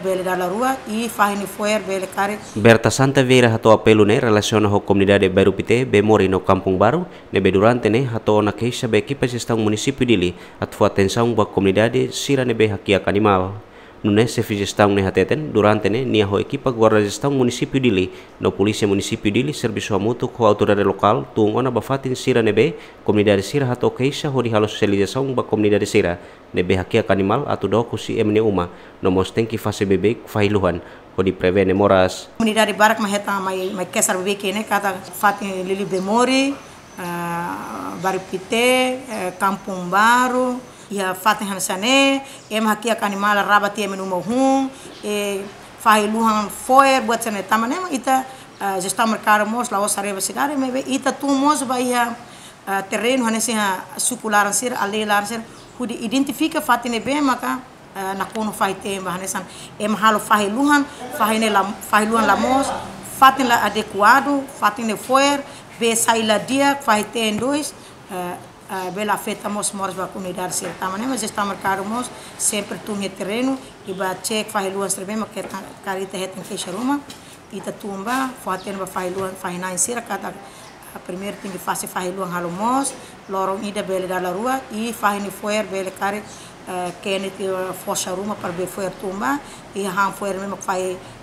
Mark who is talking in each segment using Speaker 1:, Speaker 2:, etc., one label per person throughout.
Speaker 1: Bele dalla rua e fahini foer bele kare.
Speaker 2: Berta Santa Vera hato apelo ne relaciona ho pite be mori no kampung baru ne be durante ne hato na keisa be equipa gestão município dili atfu atenção ba comunidade hakia animal Nune se gestão ne hateten durante ne nia ho equipa guarda gestão município dili. No polícia município dili serviço mutu ko autoridade local tung ona bafatin sira ne be comunidade sira hato keisa ho di halo sosialização ba comunidade sira. Ne be hakia animal atu do kusi emne uma. No mosteng ki fase bebe fahiluhan ho di prevene moras.
Speaker 1: Comunidade barak ma heta mai mai kesar bebe kene kata fatin lili bemori uh, baru pite uh, kampung baru ia fatin saneh, ema hakia kanimala rabati eme numo hum, e fai e luhan foer buat sene tamanema ita gestão mercado mos lá os areva cidade me ita tu mos vai terreno hanese sucular ser alelar ser hudi identifica fatine be maka na kono fai tema em halo fai luhan fai ne la la mos fatin la ne foer be sai la dia fai ten dois Eh, Bela Feta mos mores va comunidade ser tamane, mas está marcado mos sempre tu terreno e ba check fa lua serbe ma que carita het em fecha uma e ta tumba fa ten ba fa lua fa financeira cada a primeiro tem eh, que fazer fa lua halo mos loro ida bele da rua e fa ni foer bele care Kenneth força uma para be foer tumba e han foer mesmo fa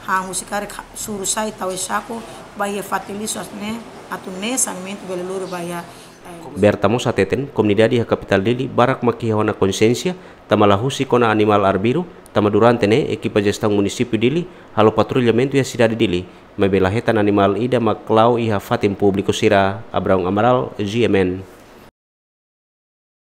Speaker 1: han usikare suru sai tau saco bahia fatilisos né atunesa mento bele luru bahia
Speaker 2: Bertamos ateten comunidade a capital dele barak maki na consciência tamalahusi kona animal arbiru tama durante ne equipa gestão município dele halo patrulhamento e a cidade dele mebelahetan animal ida maklau iha fatim público sira. Abraão Amaral GMN